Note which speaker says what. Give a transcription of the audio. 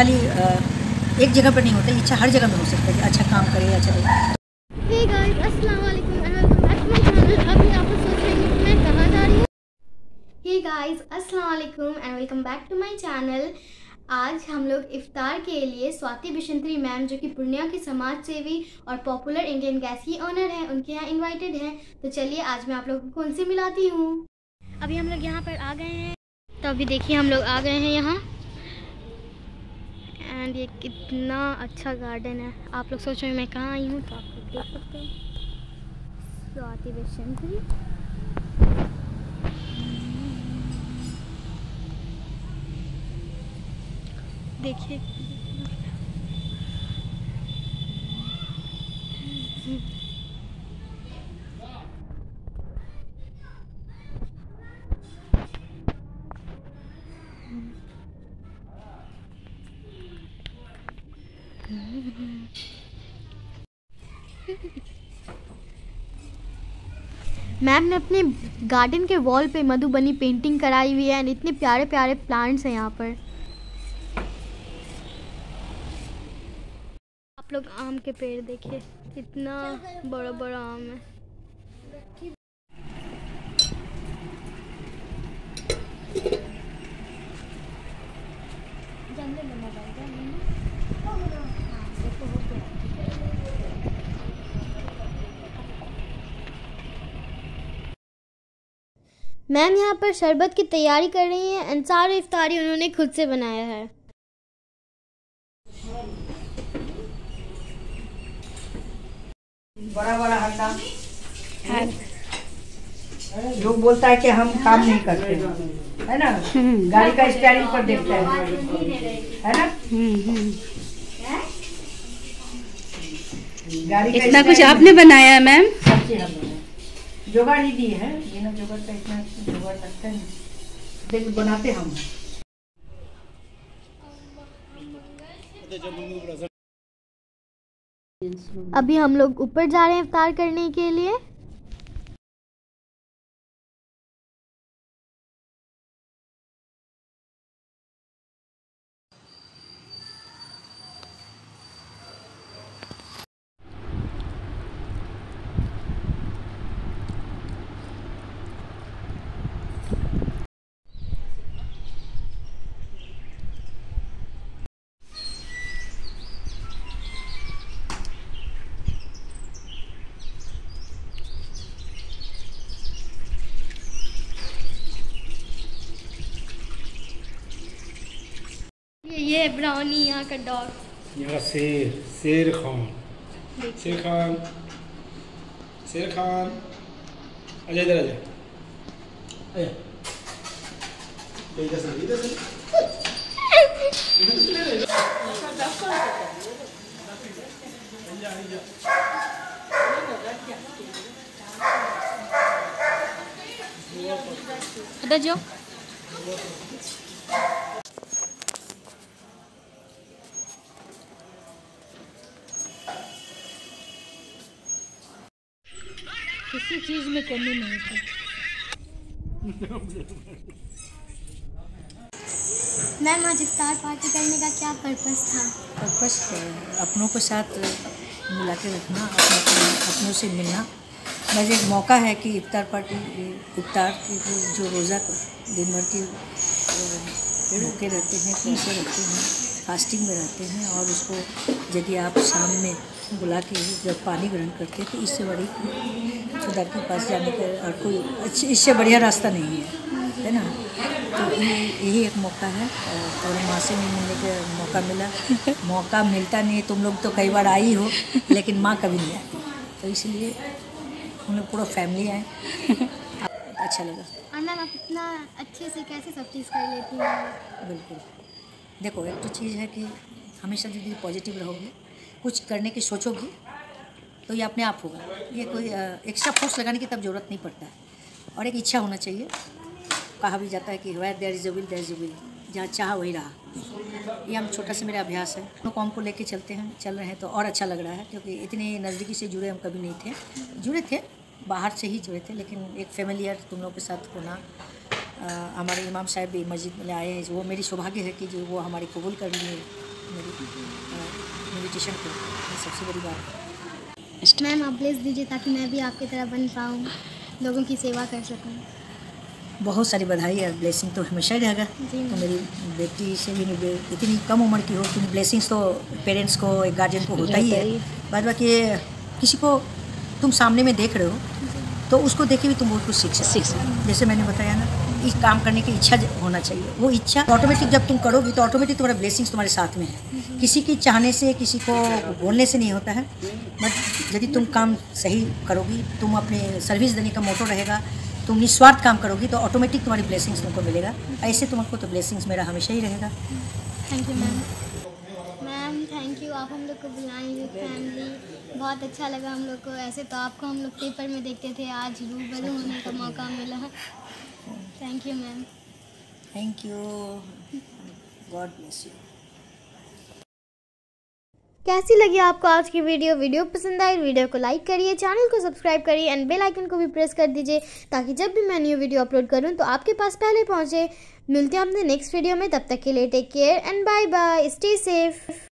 Speaker 1: खाली एक जगह पर नहीं होता इच्छा हर जगह में हो सकता है अच्छा काम करे अच्छा करे
Speaker 2: and welcome back to channel आज हम लोग इफ्तार के लिए स्वाति बिशंतरी मैम, जो कि पूर्णिया की समाज सेवी और पॉपुलर इंडियन गैस की ओनर हैं, उनके यहाँ इनवाइटेड हैं। तो चलिए, आज मैं आप लोगों को उनसे मिलाती हूँ? अभी हम लोग यहाँ पर आ गए हैं। तो अभी देखिए, हम लोग आ गए हैं यहाँ। एंड ये कितना अच्छा गार्डन है। आप लोग सोच रहे मैं कहाँ आई हूँ तो आप लोग देख सकते हैं। स्वाति बिशंत्री देखिए मैम ने अपने गार्डन के वॉल पे मधुबनी पेंटिंग कराई हुई है एंड इतने प्यारे प्यारे प्लांट्स हैं यहाँ पर। आप लोग आम के पेड़ देखिए, इतना बड़ा बड़ा आम है। मैम यहाँ पर शरबत की तैयारी कर रही हैं एंड सारे इफ्तारी उन्होंने खुद से बनाया है।
Speaker 1: बड़ा बड़ा हल्ला लोग बोलता है कि हम काम नहीं करते। है ना? गाड़ी का स्टेयरिंग पर देखते हैं। है ना? गाड़ी
Speaker 3: इतना कुछ आपने बनाया है मैम?
Speaker 1: सब ही लोग हैं। जुगाड़ बिना जोगाड़ का इतना जोगाड़ लगता है देख, बनाते हम
Speaker 2: अभी हम लोग ऊपर जा रहे हैं इफ्तार करने के लिए ये ब्राउनी यहाँ का डॉग
Speaker 4: यहाँ शेर शेर खान। शेर खान शेर खान। आजा इधर आजा। इधर से इधर
Speaker 2: किसी चीज़ में कमी नहीं थी। मैम आज इफ्तार पार्टी करने का क्या पर्पस था?
Speaker 1: पर्पस अपनों के साथ मिला के रखना अपनों अपनों से मिलना। बस एक मौका है कि इफ्तार पार्टी इफ्तार की जो- रोज़ा दिन भर के भूखे रहते हैं कैसे रहते हैं। फास्टिंग में रहते हैं और उसको यदि आप शाम में बुला के जब पानी ग्रहण करते हैं तो इससे बड़ी खुदा के पास जाने का और कोई अच्छी इससे बढ़िया रास्ता नहीं है है ना? तो यही एक मौका है और माँ से भी मिलने का मौका मिला। मौका मिलता नहीं है तुम लोग तो कई बार आई हो लेकिन माँ कभी नहीं आती। तो इसलिए हम लोग पूरा फैमिली आए। अच्छा लगा।
Speaker 2: मैम आप इतना अच्छे से कैसे सब चीज़ कर लेती हैं?
Speaker 1: बिल्कुल। देखो, एक तो चीज़ है कि हमेशा यदि पॉजिटिव रहोगे, कुछ करने की सोचोगी तो ये अपने आप होगा। ये कोई एक्स्ट्रा फोर्स लगाने की तब ज़रूरत नहीं पड़ता है। और एक इच्छा होना चाहिए। कहा भी जाता है कि where there is a will there is a will जहाँ चाह वही रहा। ये हम छोटा सा मेरा अभ्यास है। हम कॉम को लेके चलते हैं। चल रहे हैं तो और अच्छा लग रहा है, क्योंकि इतने नज़दीकी से जुड़े हम कभी नहीं थे। जुड़े थे, बाहर से ही जुड़े थे, लेकिन एक फेमिलियर तुम लोग के साथ होना हमारे इमाम साहब भी मस्जिद में आए हैं वो मेरी सौभाग्य है कि जो वो हमारी कबूल कर लिए मेरी मेडिटेशन को। सबसे बड़ी बात
Speaker 2: मैम आप ब्लेस दीजिए ताकि मैं भी आपकी तरह बन पाऊँ लोगों की सेवा कर सकूँ।
Speaker 1: बहुत सारी बधाई है ब्लेसिंग तो हमेशा ही रहेगा। तो मेरी बेटी से भी नहीं इतनी कम उम्र की हो क्योंकि ब्लेसिंग्स तो पेरेंट्स को एक गार्जियन को होता ही है। बाद बाकी ये किसी को तुम सामने में देख रहे हो तो उसको देखे भी तुम बहुत कुछ सीख सकते हो। जैसे मैंने बताया ना इस काम करने की इच्छा होना चाहिए। वो इच्छा ऑटोमेटिक जब तुम करोगी तो ऑटोमेटिक तुम्हारा ब्लेसिंग्स तुम्हारे साथ में है। किसी की चाहने से, किसी को बोलने से नहीं होता है। बट यदि तुम काम सही करोगी, तुम अपने सर्विस देने का मोटो रहेगा, तुम निस्वार्थ काम करोगी तो ऑटोमेटिक तुम्हारी ब्लेसिंग्स तुमको मिलेगा। ऐसे तुमको तो ब्लेसिंग्स मेरा हमेशा ही रहेगा।
Speaker 2: Thank you ma'am ma'am thank you आप हम लोग को बुलाएँगे फैमिली बहुत अच्छा लगा हम लोग को। ऐसे तो आपको हम लोग पेपर में देखते थे, आज रूबरू होने का मौका मिला। Thank you ma'am
Speaker 1: thank you God bless you
Speaker 2: कैसी लगी आपको आज की वीडियो? वीडियो पसंद आई वीडियो को लाइक करिए चैनल को सब्सक्राइब करिए एंड बेल आइकन को भी प्रेस कर दीजिए ताकि जब भी मैं न्यू वीडियो अपलोड करूँ तो आपके पास पहले पहुँचे। मिलते हैं अपने नेक्स्ट वीडियो में तब तक के लिए take care and bye bye stay safe